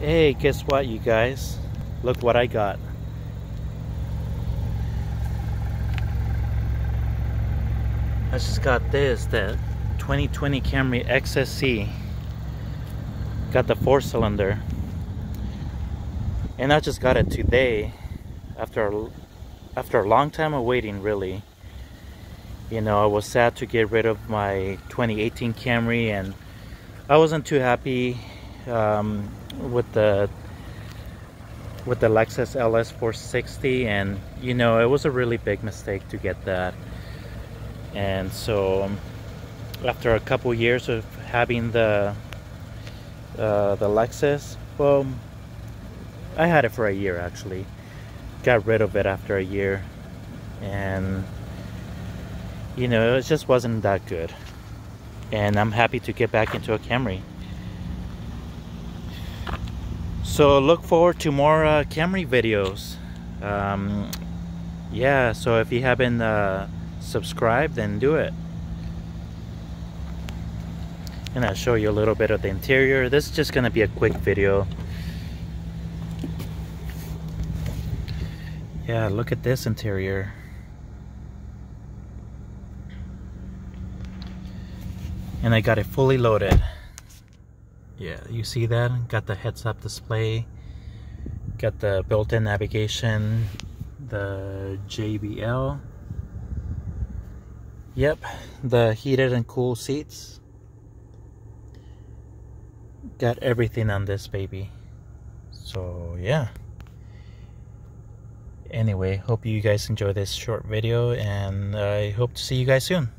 Hey, guess what, you guys? Look what I got. I just got this, the 2020 Camry XSE. Got the four cylinder. And I just got it today after a, after a long time of waiting, really. You know, I was sad to get rid of my 2018 Camry and I wasn't too happy um, with the with the Lexus LS 460 and you know it was a really big mistake to get that. And so um, after a couple years of having the uh, the Lexus well I had it for a year actually. Got rid of it after a year and you know it just wasn't that good. And I'm happy to get back into a Camry so look forward to more uh, Camry videos. Um, yeah so if you haven't uh, subscribed then do it. And I'll show you a little bit of the interior. This is just gonna be a quick video. Yeah look at this interior. And I got it fully loaded yeah you see that? Got the heads-up display. Got the built-in navigation. The JBL yep the heated and cool seats. Got everything on this baby. So yeah. Anyway hope you guys enjoy this short video and I hope to see you guys soon